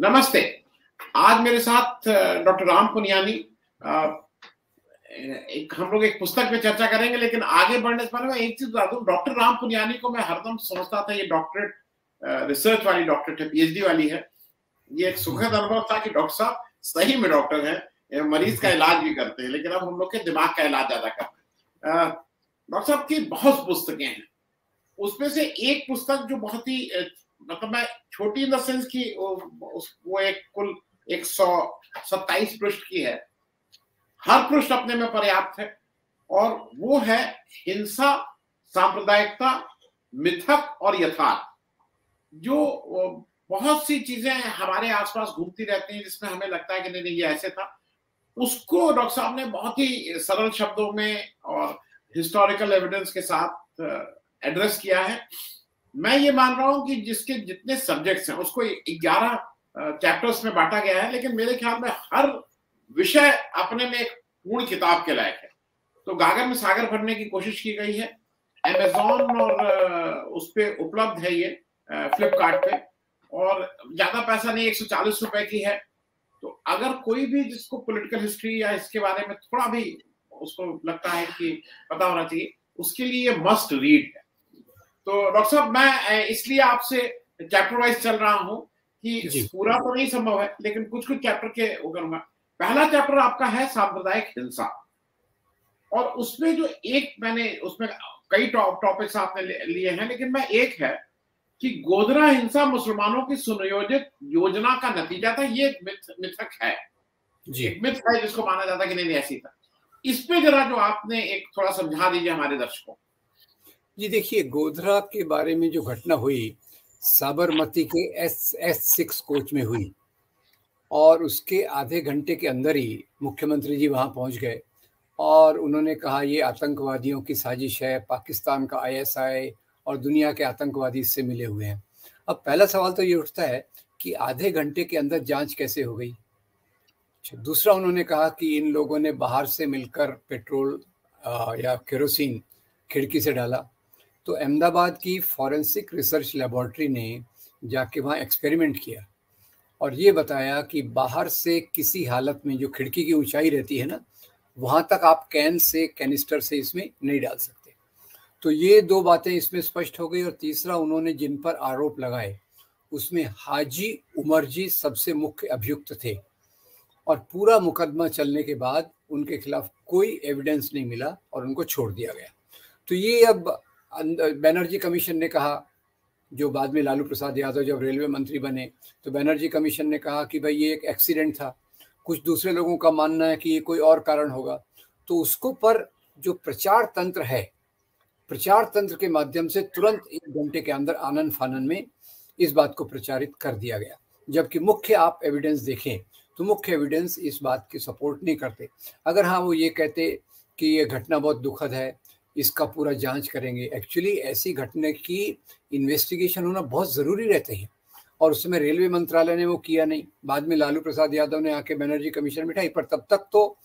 नमस्ते। आज मेरे साथ डॉक्टर राम पुनियानी एक, हम लोग एक पुस्तक पे चर्चा करेंगे, लेकिन आगे बढ़ने से पहले मैं एक चीज़ बता दूँ, डॉक्टर राम पुनियानी को मैं हरदम समझता था, ये डॉक्टरेट रिसर्च वाली डॉक्टरेट है पीएचडी वाली है। ये एक सुखद अनुभव था कि डॉक्टर साहब सही में डॉक्टर है मरीज़ का इलाज भी करते हैं, लेकिन अब हम लोग के दिमाग का इलाज ज़्यादा करते हैं। डॉक्टर साहब की बहुत पुस्तकें हैं। उसमें से एक पुस्तक जो बहुत ही मतलब मैं छोटी इन द सेंस की वो एक कुल एक सौ सत्ताईस पृष्ठ की है। हर पृष्ठ अपने में पर्याप्त है और वो है हिंसा, सांप्रदायिकता, मिथक और यथार्थ। जो बहुत सी चीज़ें हमारे आसपास घूमती रहती हैं जिसमें हमें लगता है कि नहीं नहीं, ये ऐसे था। उसको डॉक्टर साहब ने बहुत ही सरल शब्दों में और हिस्टोरिकल एविडेंस के साथ एड्रेस किया है। मैं ये मान रहा हूँ कि जिसके जितने सब्जेक्ट्स हैं, उसको ग्यारह चैप्टर्स में बांटा गया है, लेकिन मेरे ख्याल में हर विषय अपने में एक पूर्ण किताब के लायक है। तो गागर में सागर भरने की कोशिश की गई है। अमेजोन और उस पर उपलब्ध है ये फ्लिपकार्ट पे। और ज़्यादा पैसा नहीं, एक सौ चालीस रुपए की है। तो अगर कोई भी जिसको पॉलिटिकल हिस्ट्री या इसके बारे में थोड़ा भी उसको लगता है कि पता होना चाहिए, उसके लिए मस्ट रीड है। तो डॉक्टर साहब मैं इसलिए आपसे चैप्टर वाइज चल रहा हूँ कि पूरा तो नहीं संभव है लेकिन कुछ कुछ चैप्टर के वो करूँगा। पहला चैप्टर आपका है सांप्रदायिक हिंसा। और उसमें जो एक मैंने उसमें कई टॉपिक्स आपने लिए हैं लेकिन मैं एक है कि गोधरा हिंसा मुसलमानों की सुनियोजित योजना का नतीजा था ये मिथ, मिथक है। जी। मिथ है जिसको माना जाता कि नहीं ऐसी था। इस पे जरा जो आपने एक थोड़ा समझा दीजिए हमारे दर्शकों। जी देखिए गोधरा के बारे में जो घटना हुई साबरमती के एस एस सिक्स कोच में हुई और उसके आधे घंटे के अंदर ही मुख्यमंत्री जी वहाँ पहुँच गए और उन्होंने कहा ये आतंकवादियों की साजिश है पाकिस्तान का आईएसआई और दुनिया के आतंकवादी इससे मिले हुए हैं। अब पहला सवाल तो ये उठता है कि आधे घंटे के अंदर जाँच कैसे हो गई? अच्छा, दूसरा उन्होंने कहा कि इन लोगों ने बाहर से मिलकर पेट्रोल या केरोसिन खिड़की से डाला। तो अहमदाबाद की फॉरेंसिक रिसर्च लेबॉर्ट्री ने जाके वहाँ एक्सपेरिमेंट किया और ये बताया कि बाहर से किसी हालत में जो खिड़की की ऊंचाई रहती है ना, वहाँ तक आप कैन से, कैनिस्टर से इसमें नहीं डाल सकते। तो ये दो बातें इसमें स्पष्ट हो गई और तीसरा उन्होंने जिन पर आरोप लगाए, उसमें हाजी उमर जी सबसे मुख्य अभियुक्त थे और पूरा मुकदमा चलने के बाद उनके खिलाफ कोई एविडेंस नहीं मिला और उनको छोड़ दिया गया। तो ये अब बैनर्जी कमीशन ने कहा, जो बाद में लालू प्रसाद यादव जब रेलवे मंत्री बने तो बैनर्जी कमीशन ने कहा कि भाई ये एक एक्सीडेंट था। कुछ दूसरे लोगों का मानना है कि ये कोई और कारण होगा। तो उसको पर जो प्रचार तंत्र है, प्रचार तंत्र के माध्यम से तुरंत एक घंटे के अंदर आनंद फानन में इस बात को प्रचारित कर दिया गया। जबकि मुख्य आप एविडेंस देखें तो मुख्य एविडेंस इस बात की सपोर्ट नहीं करते। अगर हाँ वो ये कहते कि ये घटना बहुत दुखद है इसका पूरा जाँच करेंगे। एक्चुअली ऐसी घटना की इन्वेस्टिगेशन होना बहुत ज़रूरी रहते हैं। और उस समय रेलवे मंत्रालय ने वो किया नहीं। बाद में लालू प्रसाद यादव ने आके बनर्जी कमीशन बिठाई पर तब तक तो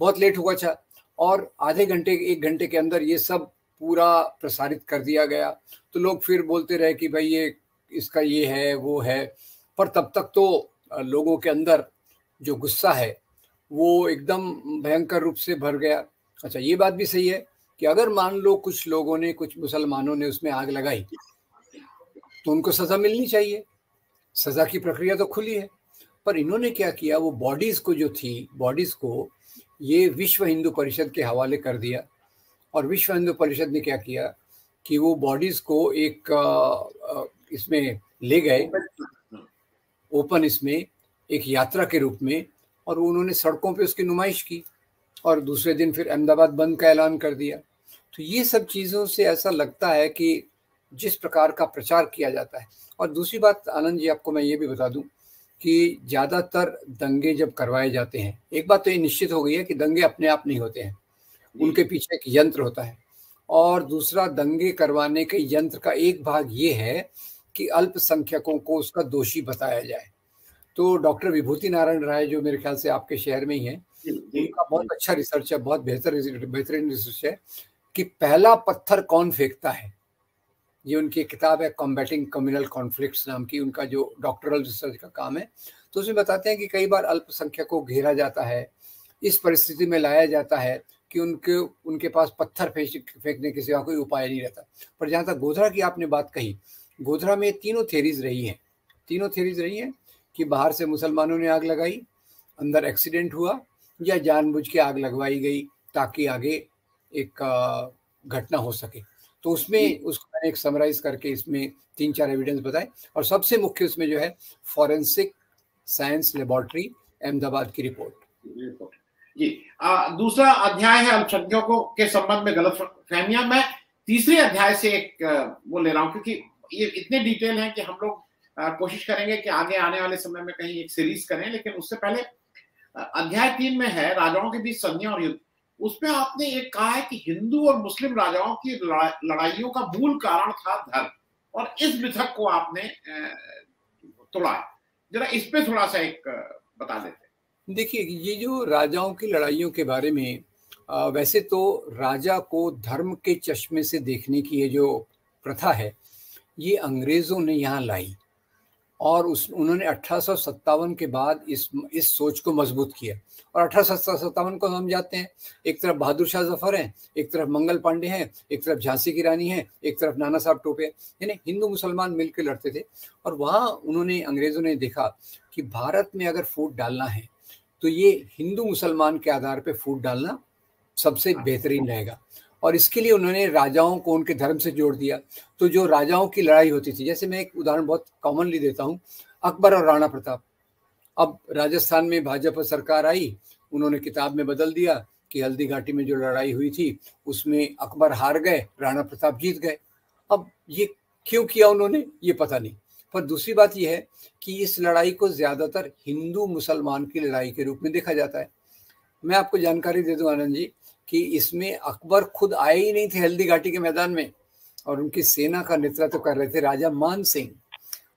बहुत लेट हुआ था। और आधे घंटे, एक घंटे के अंदर ये सब पूरा प्रसारित कर दिया गया। तो लोग फिर बोलते रहे कि भाई ये, इसका ये है, वो है। पर तब तक तो लोगों के अंदर जो गुस्सा है, वो एकदम भयंकर रूप से भर गया। अच्छा ये बात भी सही है। कि अगर मान लो कुछ लोगों ने, कुछ मुसलमानों ने उसमें आग लगाई तो उनको सज़ा मिलनी चाहिए। सज़ा की प्रक्रिया तो खुली है, पर इन्होंने क्या किया? वो बॉडीज़ को जो थी बॉडीज़ को ये विश्व हिंदू परिषद के हवाले कर दिया। और विश्व हिंदू परिषद ने क्या किया कि वो बॉडीज़ को एक इसमें ले गए। ओपन इसमें एक यात्रा के रूप में, और उन्होंने सड़कों पे उसकी नुमाइश की, और दूसरे दिन फिर अहमदाबाद बंद का ऐलान कर दिया। तो ये सब चीज़ों से ऐसा लगता है कि जिस प्रकार का प्रचार किया जाता है। और दूसरी बात आनंद जी आपको मैं ये भी बता दूँ कि ज़्यादातर दंगे जब करवाए जाते हैं एक बात तो ये निश्चित हो गई है कि दंगे अपने आप नहीं होते हैं उनके पीछे एक यंत्र होता है। और दूसरा दंगे करवाने के यंत्र का एक भाग ये है कि अल्पसंख्यकों को उसका दोषी बताया जाए। तो डॉक्टर विभूति नारायण राय जो मेरे ख्याल से आपके शहर में ही है उनका बहुत अच्छा रिसर्च है बहुत बेहतर बेहतरीन रिसर्च है। कि पहला पत्थर कौन फेंकता है? ये उनकी किताब है कॉम्बैटिंग कम्युनल कॉन्फ्लिक्ट्स नाम की, उनका जो डॉक्टरल रिसर्च का काम है। तो उसमें बताते हैं कि कई बार अल्पसंख्यक को घेरा जाता है, इस परिस्थिति में लाया जाता है कि उनके उनके पास पत्थर फेंकने के सिवा कोई उपाय नहीं रहता। पर जहाँ तक गोधरा की आपने बात कही, गोधरा में तीनों थेरीज रही हैं। तीनों थेरीज रही हैं कि बाहर से मुसलमानों ने आग लगाई, अंदर एक्सीडेंट हुआ, या जानबूझ के आग लगवाई गई, ताकि आगे एक घटना हो सके। तो उसमें उसको मैंने एक समराइज करके इसमें तीन चार एविडेंस बताए और सबसे मुख्य उसमें जो है फॉरेंसिक साइंस लेबोरेटरी अहमदाबाद की रिपोर्ट जी आ, दूसरा अध्याय है अल्पसंख्यकों के संबंध में गलत फहमिया। मैं तीसरे अध्याय से एक वो ले रहा हूँ क्योंकि ये इतने डिटेल हैं कि हम लोग कोशिश करेंगे कि आगे आने वाले समय में कहीं एक सीरीज़ करें लेकिन उससे पहले अध्याय तीन में है राजाओं के बीच संध्या और युद्ध। उसमें आपने एक कहा है कि हिंदू और मुस्लिम राजाओं की लड़ाइयों का मूल कारण था धर्म। और इस मिथक को आपने तोड़ा जरा इस पे थोड़ा सा एक बता देते देखिए, ये जो राजाओं की लड़ाइयों के बारे में वैसे तो राजा को धर्म के चश्मे से देखने की ये जो प्रथा है, ये अंग्रेज़ों ने यहाँ लाई। और उस उन्होंने अठारह सौ सत्तावन के बाद इस इस सोच को मज़बूत किया। और अठारह सौ सत्तावन को हम जाते हैं। एक तरफ़ बहादुर शाह ज़फ़र हैं एक तरफ़ मंगल पांडे हैं एक तरफ़ झांसी की रानी है एक तरफ़ नाना साहब टोपे यानी हिंदू मुसलमान मिलकर लड़ते थे। और वहाँ उन्होंने अंग्रेज़ों ने देखा कि भारत में अगर फूट डालना है तो ये हिंदू मुसलमान के आधार पर फूट डालना सबसे बेहतरीन रहेगा। और इसके लिए उन्होंने राजाओं को उनके धर्म से जोड़ दिया। तो जो राजाओं की लड़ाई होती थी, जैसे मैं एक उदाहरण बहुत कॉमनली देता हूँ, अकबर और राणा प्रताप। अब राजस्थान में भाजपा सरकार आई, उन्होंने किताब में बदल दिया कि हल्दी घाटी में जो लड़ाई हुई थी, उसमें अकबर हार गए, राणा प्रताप जीत गए। अब ये क्यों किया उन्होंने, ये पता नहीं। पर दूसरी बात यह है कि इस लड़ाई को ज़्यादातर हिंदू मुसलमान की लड़ाई के रूप में देखा जाता है। मैं आपको जानकारी दे दूँ आनंद जी कि इसमें अकबर खुद आए ही नहीं थे हल्दी घाटी के मैदान में और उनकी सेना का नेतृत्व कर रहे थे राजा मान सिंह।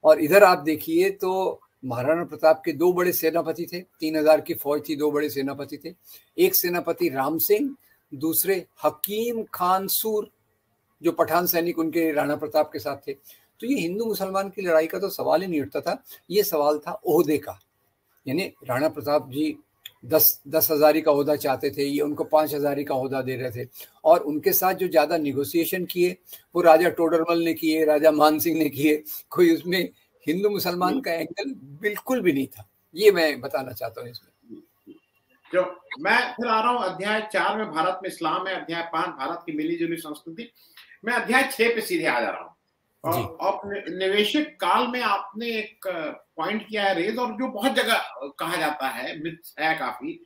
और इधर आप देखिए तो महाराणा प्रताप के दो बड़े सेनापति थे, तीन हज़ार की फौज थी, दो बड़े सेनापति थे। एक सेनापति राम सिंह, दूसरे हकीम खान सूर, जो पठान सैनिक उनके राणा प्रताप के साथ थे। तो ये हिंदू मुसलमान की लड़ाई का तो सवाल ही नहीं उठता था, ये सवाल था ओहदे का। यानी राणा प्रताप जी दस दस हजारी का अहदा चाहते थे, ये उनको पाँच हजारी का अहदा दे रहे थे। और उनके साथ जो ज़्यादा निगोसिएशन किए, वो राजा टोडरमल ने किए, राजा मान सिंह ने किए, कोई उसमें हिंदू मुसलमान का एंगल बिल्कुल भी नहीं था। ये मैं बताना चाहता हूँ इसमें। जो मैं फिर आ रहा हूँ अध्याय चार में, भारत में इस्लाम है, अध्याय पाँच, भारत की मिली जुली संस्कृति। मैं अध्याय छह पे सीधे आ जा रहा हूँ। और निवेशक काल में आपने एक पॉइंट किया है रेज और जो बहुत जगह कहा जाता है मिथ है काफ़ी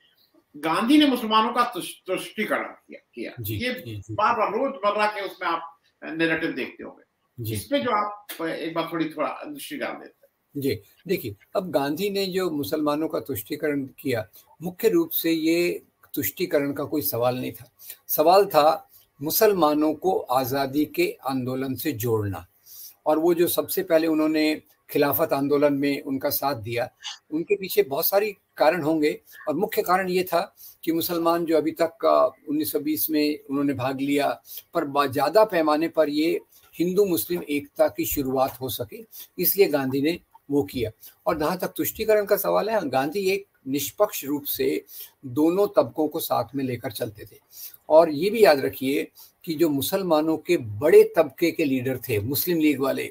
गांधी ने मुसलमानों का तुष्टिकरण किया, किया। जी, ये बार बार रोज़मर्रा के उसमें आप नेरेटिव देखते होंगे। इस पे जो आप एक बार थोड़ी थोड़ा दृष्टि डाल देते हैं। जी देखिए अब गांधी ने जो मुसलमानों का तुष्टिकरण किया मुख्य रूप से ये तुष्टिकरण का कोई सवाल नहीं था। सवाल था मुसलमानों को आज़ादी के आंदोलन से जोड़ना। और वो जो सबसे पहले उन्होंने खिलाफत आंदोलन में उनका साथ दिया, उनके पीछे बहुत सारी कारण होंगे। और मुख्य कारण ये था कि मुसलमान जो अभी तक 1920 में उन्होंने भाग लिया, पर ज़्यादा पैमाने पर ये हिंदू मुस्लिम एकता की शुरुआत हो सके, इसलिए गांधी ने वो किया। और जहाँ तक तुष्टिकरण का सवाल है, गांधी एक निष्पक्ष रूप से दोनों तबकों को साथ में लेकर चलते थे। और ये भी याद रखिए कि जो मुसलमानों के बड़े तबके के लीडर थे, मुस्लिम लीग वाले,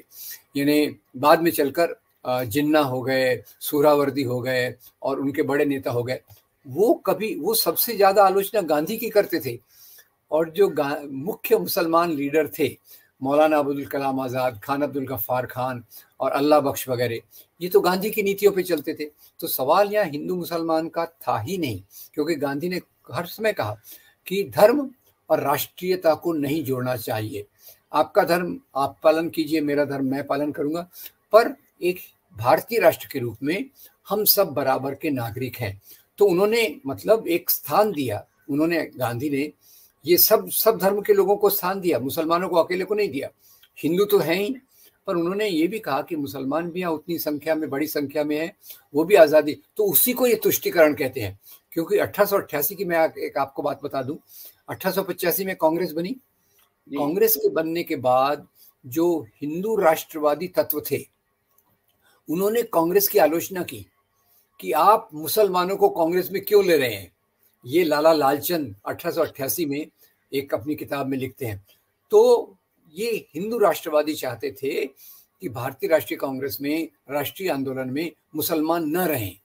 यानी बाद में चलकर जिन्ना हो गए, सूरावर्दी हो गए और उनके बड़े नेता हो गए, वो कभी, वो सबसे ज़्यादा आलोचना गांधी की करते थे। और जो मुख्य मुसलमान लीडर थे, मौलाना अब्दुल कलाम आज़ाद, खान अब्दुल गफ्फार खान और अल्लाह बख्श वगैरह, ये तो गांधी की नीतियों पे चलते थे। तो सवाल यहाँ हिंदू मुसलमान का था ही नहीं, क्योंकि गांधी ने हर समय कहा कि धर्म और राष्ट्रीयता को नहीं जोड़ना चाहिए। आपका धर्म, आप पालन कीजिए, मेरा धर्म, मैं पालन करूँगा। पर एक भारतीय राष्ट्र के रूप में हम सब बराबर के नागरिक हैं। तो उन्होंने मतलब एक स्थान दिया। उन्होंने गांधी ने ये सब सब धर्म के लोगों को स्थान दिया। मुसलमानों को अकेले को नहीं दिया। हिंदू तो है ही। पर उन्होंने ये भी कहा कि मुसलमान भी यहाँ उतनी संख्या में, बड़ी संख्या में है, वो भी आज़ादी। तो उसी को ये तुष्टिकरण कहते हैं। क्योंकि अठारह की मैं एक आपको बात बता दूँ अठारह सौ पचासी में कांग्रेस बनी। कांग्रेस के बनने के बाद जो हिंदू राष्ट्रवादी तत्व थे उन्होंने कांग्रेस की आलोचना की कि आप मुसलमानों को कांग्रेस में क्यों ले रहे हैं? ये लाला लालचंद अठारह में एक अपनी किताब में लिखते हैं। तो ये हिंदू राष्ट्रवादी चाहते थे कि भारतीय राष्ट्रीय कांग्रेस में राष्ट्रीय आंदोलन में मुसलमान न रहें।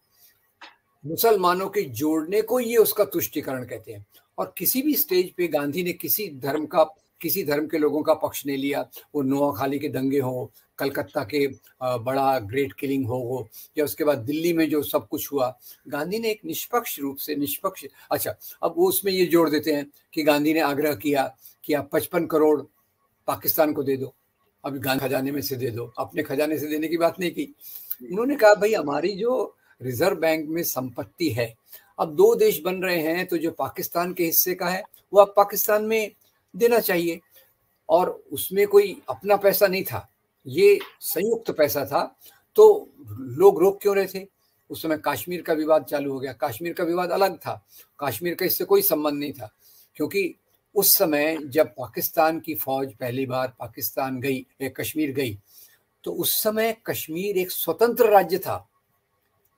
मुसलमानों के जोड़ने को ये उसका तुष्टिकरण कहते हैं। और किसी भी स्टेज पे गांधी ने किसी धर्म का, किसी धर्म के लोगों का पक्ष नहीं लिया, वो नोआखाली के दंगे हो, कलकत्ता के बड़ा ग्रेट किलिंग हो हो, या उसके बाद दिल्ली में जो सब कुछ हुआ, गांधी ने एक निष्पक्ष रूप से, निष्पक्ष अच्छा अब वो उसमें ये जोड़ देते हैं कि गांधी ने आग्रह किया कि आप पचपन करोड़ पाकिस्तान को दे दो अभी गांधी खजाने में से दे दो, अपने खजाने से देने की बात नहीं की। उन्होंने कहा, भाई, हमारी जो रिज़र्व बैंक में संपत्ति है अब दो देश बन रहे हैं तो जो पाकिस्तान के हिस्से का है, वो अब पाकिस्तान में देना चाहिए। और उसमें कोई अपना पैसा नहीं था। ये संयुक्त पैसा था तो लोग रोक क्यों रहे थे? उस समय कश्मीर का विवाद चालू हो गया। कश्मीर का विवाद अलग था। कश्मीर का इससे कोई संबंध नहीं था। क्योंकि उस समय जब पाकिस्तान की फौज पहली बार पाकिस्तान गई कश्मीर गई तो उस समय कश्मीर एक स्वतंत्र राज्य था।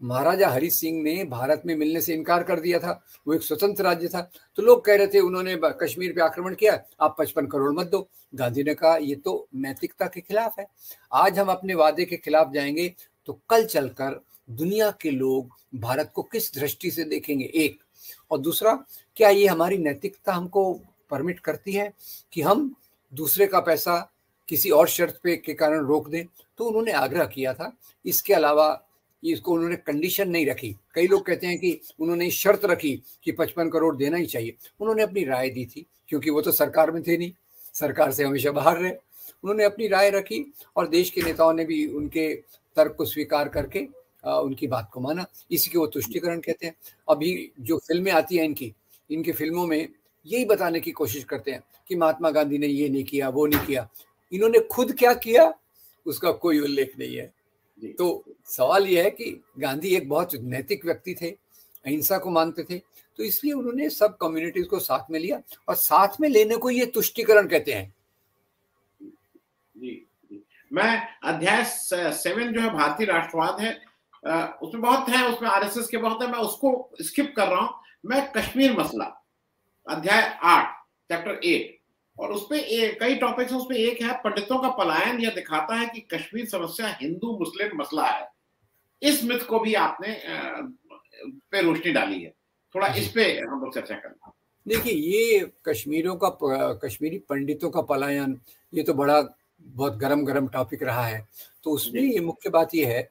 महाराजा हरि सिंह ने भारत में मिलने से इनकार कर दिया था। वो एक स्वतंत्र राज्य था। तो लोग कह रहे थे, उन्होंने कश्मीर पे आक्रमण किया, आप पचपन करोड़ मत दो। गांधी ने कहा, ये तो नैतिकता के खिलाफ है। आज हम अपने वादे के खिलाफ जाएँगे तो कल चलकर दुनिया के लोग भारत को किस दृष्टि से देखेंगे? एक। और दूसरा, क्या ये हमारी नैतिकता हमको परमिट करती है कि हम दूसरे का पैसा किसी और शर्त पे के कारण रोक दें? तो उन्होंने आग्रह किया था। इसके अलावा इसको उन्होंने कंडीशन नहीं रखी। कई लोग कहते हैं कि उन्होंने शर्त रखी कि पचपन करोड़ देना ही चाहिए। उन्होंने अपनी राय दी थी क्योंकि वो तो सरकार में थे नहीं। सरकार से हमेशा बाहर रहे। उन्होंने अपनी राय रखी और देश के नेताओं ने भी उनके तर्क को स्वीकार करके आ, उनकी बात को माना। इसी के वो तुष्टिकरण कहते हैं। अभी जो फ़िल्में आती हैं इनकी इनकी फ़िल्मों में यही बताने की कोशिश करते हैं कि महात्मा गांधी ने ये नहीं किया वो नहीं किया। इन्होंने खुद क्या किया? उसका कोई उल्लेख नहीं है। तो सवाल यह है कि गांधी एक बहुत नैतिक व्यक्ति थे अहिंसा को मानते थे तो इसलिए उन्होंने सब कम्युनिटीज को साथ में लिया और साथ में लेने को ये तुष्टिकरण कहते हैं। जी, जी। मैं अध्याय सेवन जो है भारतीय राष्ट्रवाद है उसमें बहुत है उसमें आरएसएस के बहुत है मैं उसको स्किप कर रहा हूँ। मैं कश्मीर मसला अध्याय आठ चैप्टर एट और उसमें कई टॉपिक्स उसमें एक है पंडितों का पलायन यह दिखाता है कि कश्मीर समस्या हिंदू मुस्लिम मसला है। इस मिथ को भी आपने पे रोशनी डाली है। थोड़ा इस पे हम लोग चर्चा करना देखिए ये कश्मीरों का कश्मीरी पंडितों का पलायन ये तो बड़ा बहुत गरम गरम टॉपिक रहा है। तो उसमें ये मुख्य बात ये है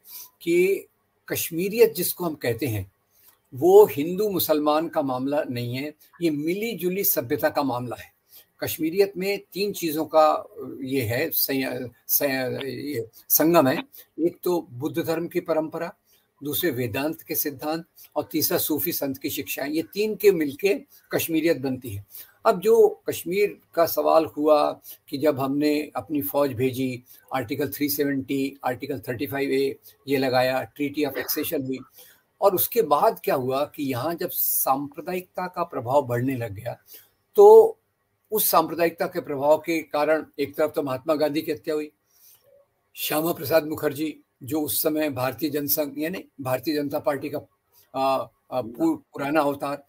कि कश्मीरियत जिसको हम कहते हैं वो हिंदू मुसलमान का मामला नहीं है ये मिली जुली सभ्यता का मामला है। कश्मीरियत में तीन चीज़ों का ये है ये संगम है। एक तो बुद्ध धर्म की परंपरा, दूसरे वेदांत के सिद्धांत और तीसरा सूफी संत की शिक्षाएँ। ये तीन के मिलके कश्मीरियत बनती है। अब जो कश्मीर का सवाल हुआ कि जब हमने अपनी फौज भेजी, आर्टिकल 370 आर्टिकल 35 ए, ये लगाया, ट्रीटी ऑफ़ एक्सेशन हुई, और उसके बाद क्या हुआ कि यहाँ जब सांप्रदायिकता का प्रभाव बढ़ने लग गया तो उस सांप्रदायिकता के प्रभाव के कारण एक तरफ़ तो महात्मा गांधी की हत्या हुई, श्यामा प्रसाद मुखर्जी, जो उस समय भारतीय जनसंघ, यानी भारतीय जनता पार्टी का पुराना अवतार,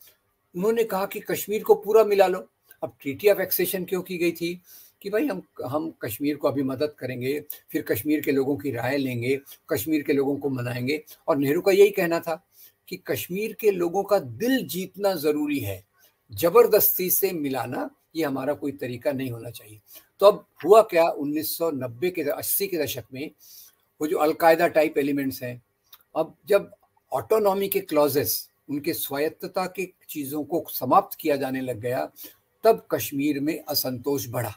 उन्होंने कहा कि कश्मीर को पूरा मिला लो। अब ट्रीटी ऑफ़ एक्सेशन क्यों की गई थी? कि भाई हम हम कश्मीर को अभी मदद करेंगे, फिर कश्मीर के लोगों की राय लेंगे, कश्मीर के लोगों को मनाएँगे। और नेहरू का यही कहना था कि कश्मीर के लोगों का दिल जीतना ज़रूरी है, ज़बरदस्ती से मिलाना ये हमारा कोई तरीका नहीं होना चाहिए। तो अब हुआ क्या 1990 के 80 के दशक में वो जो अलकायदा टाइप एलिमेंट्स हैं, अब जब ऑटोनॉमी के क्लॉजेस उनके स्वायत्तता के चीज़ों को समाप्त किया जाने लग गया, तब कश्मीर में असंतोष बढ़ा।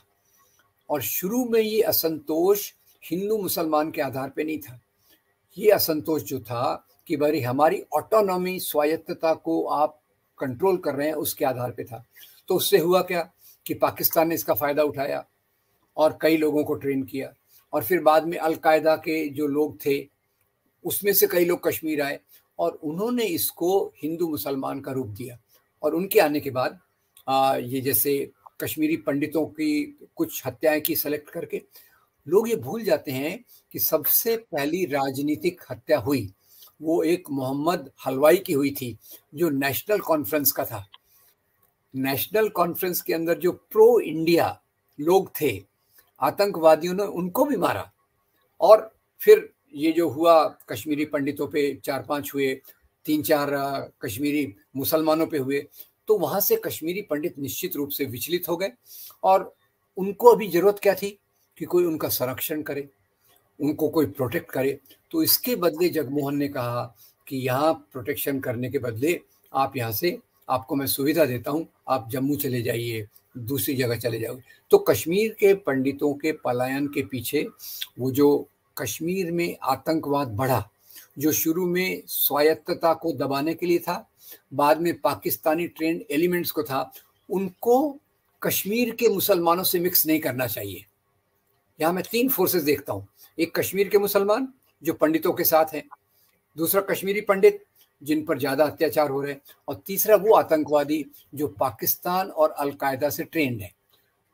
और शुरू में ये असंतोष हिंदू मुसलमान के आधार पे नहीं था। ये असंतोष जो था कि भाई हमारी ऑटोनॉमी स्वायत्तता को आप कंट्रोल कर रहे हैं, उसके आधार पे था। तो उससे हुआ क्या कि पाकिस्तान ने इसका फ़ायदा उठाया और कई लोगों को ट्रेन किया। और फिर बाद में अलकायदा के जो लोग थे उसमें से कई लोग कश्मीर आए और उन्होंने इसको हिंदू मुसलमान का रूप दिया। और उनके आने के बाद आ, ये जैसे कश्मीरी पंडितों की कुछ हत्याएँ की सेलेक्ट करके लोग ये भूल जाते हैं कि सबसे पहली राजनीतिक हत्या हुई वो एक मोहम्मद हलवाई की हुई थी जो नेशनल कॉन्फ्रेंस का था। नेशनल कॉन्फ्रेंस के अंदर जो प्रो इंडिया लोग थे, आतंकवादियों ने उनको भी मारा। और फिर ये जो हुआ, कश्मीरी पंडितों पे चार पाँच हुए तीन चार कश्मीरी मुसलमानों पे हुए तो वहाँ से कश्मीरी पंडित निश्चित रूप से विचलित हो गए। और उनको अभी ज़रूरत क्या थी? कि कोई उनका संरक्षण करे, उनको कोई प्रोटेक्ट करे। तो इसके बदले जगमोहन ने कहा कि यहाँ प्रोटेक्शन करने के बदले आप यहाँ से, आपको मैं सुविधा देता हूँ। आप जम्मू चले जाइए, दूसरी जगह चले जाओगे। तो कश्मीर के पंडितों के पलायन के पीछे वो जो कश्मीर में आतंकवाद बढ़ा, जो शुरू में स्वायत्तता को दबाने के लिए था, बाद में पाकिस्तानी ट्रेंड एलिमेंट्स को था, उनको कश्मीर के मुसलमानों से मिक्स नहीं करना चाहिए। यहाँ मैं तीन फोर्सेस देखता हूँ। एक कश्मीर के मुसलमान, जो पंडितों के साथ हैं। दूसरा कश्मीरी पंडित जिन पर ज़्यादा अत्याचार हो रहे हैं। और तीसरा वो आतंकवादी जो पाकिस्तान और अलकायदा से ट्रेंड है।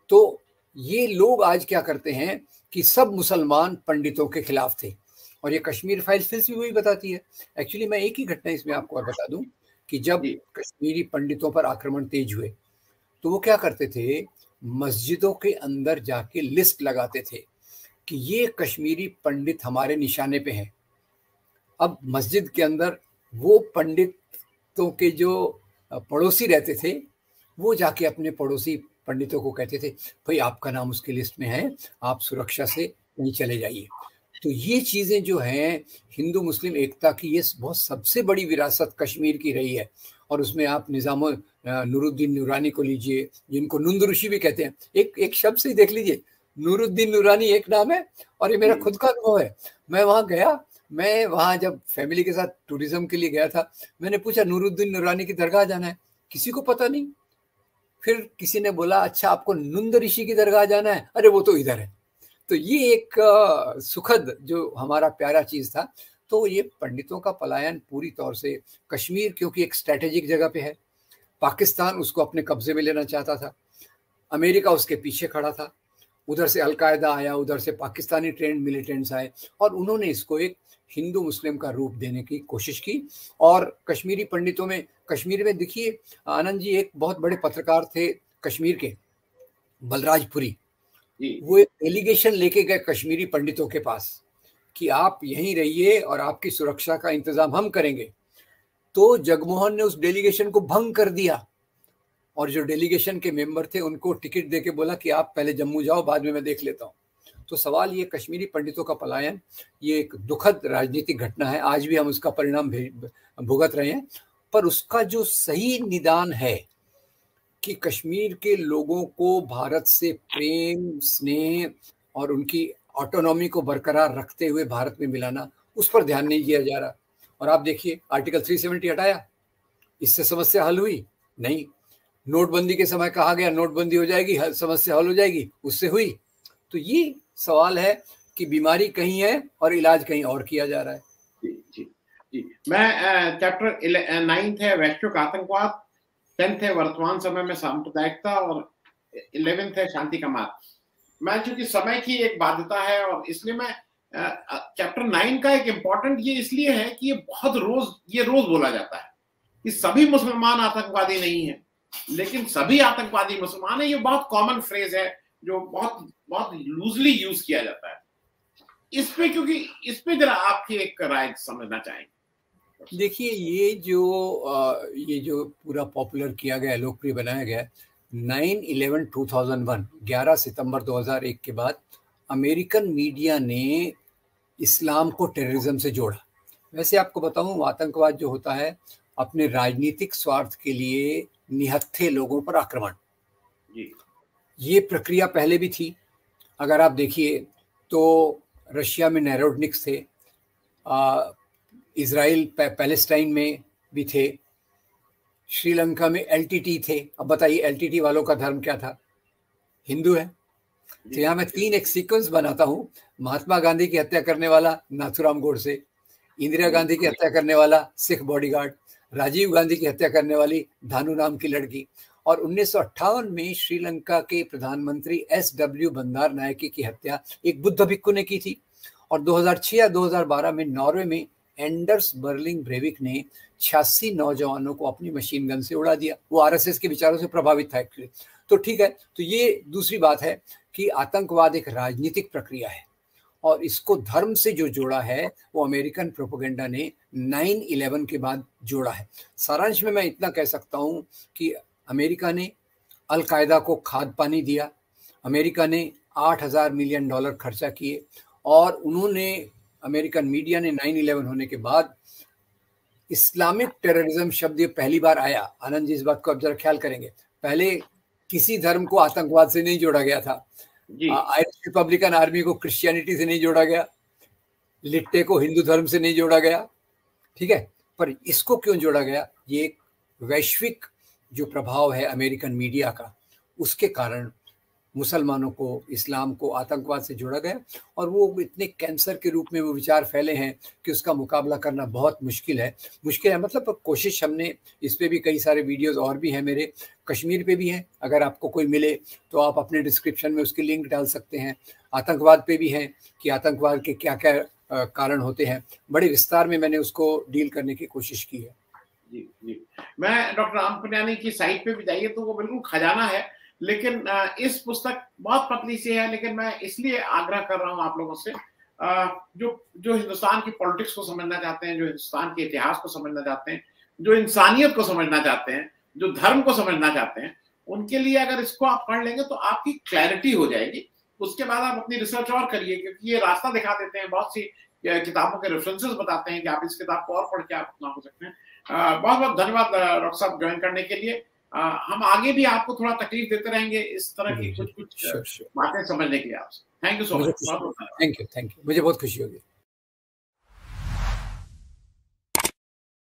तो ये लोग आज क्या करते हैं कि सब मुसलमान पंडितों के खिलाफ थे। और ये कश्मीर फ़ाइल फिल्स भी वही बताती है। एक्चुअली मैं एक ही घटना इसमें आपको और बता दूँ कि जब कश्मीरी पंडितों पर आक्रमण तेज हुए तो वो क्या करते थे? मस्जिदों के अंदर जाके लिस्ट लगाते थे कि ये कश्मीरी पंडित हमारे निशाने पे हैं। अब मस्जिद के अंदर वो पंडितों के जो पड़ोसी रहते थे वो जाके अपने पड़ोसी पंडितों को कहते थे भाई आपका नाम उसकी लिस्ट में है आप सुरक्षा से कहीं चले जाइए। तो ये चीज़ें जो हैं हिंदू मुस्लिम एकता की ये बहुत सबसे बड़ी विरासत कश्मीर की रही है। और उसमें आप निज़ाम नूरुद्दीन नूरानी को लीजिए जिनको नुंद ऋषि भी कहते हैं। एक एक शब्द से ही देख लीजिए नूरुद्दीन नूरानी एक नाम है और ये मेरा खुद का अनुभव है। मैं वहाँ गया मैं वहाँ जब फैमिली के साथ टूरिज़्म के लिए गया था, मैंने पूछा, नूरुद्दीन नूरानी की दरगाह जाना है? किसी को पता नहीं। फिर किसी ने बोला अच्छा आपको नुंद ऋषि की दरगाह जाना है? अरे, वो तो इधर है। तो ये एक सुखद जो हमारा प्यारा चीज़ था। तो ये पंडितों का पलायन पूरी तौर से कश्मीर, क्योंकि एक स्ट्रेटेजिक जगह पे है, पाकिस्तान उसको अपने कब्जे में लेना चाहता था। अमेरिका उसके पीछे खड़ा था। उधर से अलकायदा आया, उधर से पाकिस्तानी ट्रेंड मिलिटेंट्स आए और उन्होंने इसको एक हिंदू मुस्लिम का रूप देने की कोशिश की। और कश्मीरी पंडितों में कश्मीर में देखिए आनंद जी एक बहुत बड़े पत्रकार थे कश्मीर के बलराजपुरी। वो एक डेलीगेशन लेके गए कश्मीरी पंडितों के पास कि आप यहीं रहिए और आपकी सुरक्षा का इंतज़ाम हम करेंगे। तो जगमोहन ने उस डेलीगेशन को भंग कर दिया। और जो डेलीगेशन के मेंबर थे उनको टिकट दे के बोला कि आप पहले जम्मू जाओ बाद में मैं देख लेता हूँ। तो सवाल ये, कश्मीरी पंडितों का पलायन, ये एक दुखद राजनीतिक घटना है। आज भी हम उसका परिणाम भुगत रहे हैं। पर उसका जो सही निदान है कि कश्मीर के लोगों को भारत से प्रेम, स्नेह और उनकी ऑटोनॉमी को बरकरार रखते हुए भारत में मिलाना, उस पर ध्यान नहीं दिया जा रहा। और आप देखिए आर्टिकल 370 हटाया। इससे समस्या हल हुई? नहीं। नोटबंदी के समय कहा गया, नोटबंदी हो जाएगी समस्या हल हो जाएगी। उससे हुई? तो ये सवाल है कि बीमारी कहीं है और इलाज कहीं और किया जा रहा है। जी जी जी। मैं चैप्टर नाइन्थ है, वैश्विक आतंकवाद टेंथ है, वर्तमान समय में सांप्रदायिकता और इलेवेंथ है, शांति का मार्ग। मैं, चूँकि समय की एक बाध्यता है और इसलिए मैं चैप्टर नाइन का एक इम्पोर्टेंट ये इसलिए है कि ये बहुत रोज, ये रोज बोला जाता है कि सभी मुसलमान आतंकवादी नहीं है, लेकिन सभी आतंकवादी मुसलमान है, ये बहुत कॉमन फ्रेज है। जो बहुत बहुत लूजली यूज़ किया जाता है। इस पे क्योंकि इस पे जरा आपकी एक राय समझना चाहेंगे। देखिए ये जो ये जो पूरा पॉपुलर किया गया लोकप्रिय बनाया गया nine eleven two thousand one ग्यारह सितंबर 2001 के बाद अमेरिकन मीडिया ने इस्लाम को टेररिज्म से जोड़ा। वैसे आपको बताऊँ आतंकवाद जो होता है अपने राजनीतिक स्वार्थ के लिए निहत्थे लोगों पर आक्रमण। ये प्रक्रिया पहले भी थी। अगर आप देखिए तो रशिया में नैरोडनिक्स थे इसराइल पैलेस्टाइन में भी थे, श्रीलंका में एलटीटी थे। अब बताइए एलटीटी वालों का धर्म क्या था? हिंदू है। तो यहाँ मैं तीन एक सीक्वेंस बनाता हूँ। महात्मा गांधी की हत्या करने वाला नाथुराम गोडसे इंदिरा गांधी की हत्या करने वाला सिख बॉडीगार्ड राजीव गांधी की हत्या करने वाली धानू नाम की लड़की। और उन्नीस सौ अट्ठावन में श्रीलंका के प्रधानमंत्री एस डब्ल्यू बंदार नायकी की हत्या एक बुद्ध भिक्खु ने की थी। और 2006 या 2012 में नॉर्वे में एंडर्स बर्लिंग ब्रेविक ने छियासी नौजवानों को अपनी मशीन गन से उड़ा दिया। वो आरएसएस के विचारों से प्रभावित था एक्चुअली तो ठीक है तो ये दूसरी बात है कि आतंकवाद एक राजनीतिक प्रक्रिया है और इसको धर्म से जो जोड़ा है, वो अमेरिकन प्रोपोगेंडा ने 9/11 के बाद जोड़ा है। सारांश में मैं इतना कह सकता हूँ कि अमेरिका ने अलकायदा को खाद पानी दिया। अमेरिका ने 8000 मिलियन डॉलर खर्चा किए और उन्होंने अमेरिकन मीडिया ने 9/11 होने के बाद इस्लामिक टेररिज्म शब्द ये पहली बार आया। आनंद जी इस बात को अब जरा ख्याल करेंगे। पहले किसी धर्म को आतंकवाद से नहीं जोड़ा गया था। आयरिश रिपब्लिकन आर्मी को क्रिश्चियनिटी से नहीं जोड़ा गया। लिट्टे को हिंदू धर्म से नहीं जोड़ा गया। ठीक है? पर इसको क्यों जोड़ा गया? ये एक वैश्विक जो प्रभाव है अमेरिकन मीडिया का, उसके कारण मुसलमानों को, इस्लाम को आतंकवाद से जोड़ा गया और वो इतने कैंसर के रूप में वो विचार फैले हैं कि उसका मुकाबला करना बहुत मुश्किल है। मुश्किल है मतलब कोशिश हमने, इस पर भी कई सारे वीडियोस और भी हैं मेरे, कश्मीर पे भी हैं। अगर आपको कोई मिले तो आप अपने डिस्क्रिप्शन में उसकी लिंक डाल सकते हैं। आतंकवाद पे भी हैं कि आतंकवाद के क्या क्या कारण होते हैं। बड़े विस्तार में मैंने उसको डील करने की कोशिश की है। जी जी। मैं डॉक्टर राम की साइट पे भी जाइए तो वो बिल्कुल खजाना है, लेकिन इस पुस्तक बहुत पतली सी है, लेकिन मैं इसलिए आग्रह कर रहा हूँ आप लोगों से जो जो हिंदुस्तान की पॉलिटिक्स को समझना चाहते हैं, जो हिंदुस्तान के इतिहास को समझना चाहते हैं, जो इंसानियत को समझना चाहते हैं, जो धर्म को समझना चाहते हैं, उनके लिए अगर इसको आप पढ़ लेंगे तो आपकी क्लैरिटी हो जाएगी। उसके बाद आप अपनी रिसर्च और करिए, क्योंकि ये रास्ता दिखा देते हैं, बहुत सी किताबों के रेफरेंसेस बताते हैं कि आप इस किताब को और पढ़ के आप अपना हो सकते हैं। बहुत बहुत धन्यवाद डॉक्टर साहब ज्वाइन करने के लिए। आ, हम आगे भी आपको थोड़ा तकलीफ़ देते रहेंगे इस तरह की कुछ कुछ बातें समझने के लिए आपसे। Thank you so much thank you thank you मुझे बहुत खुशी होगी।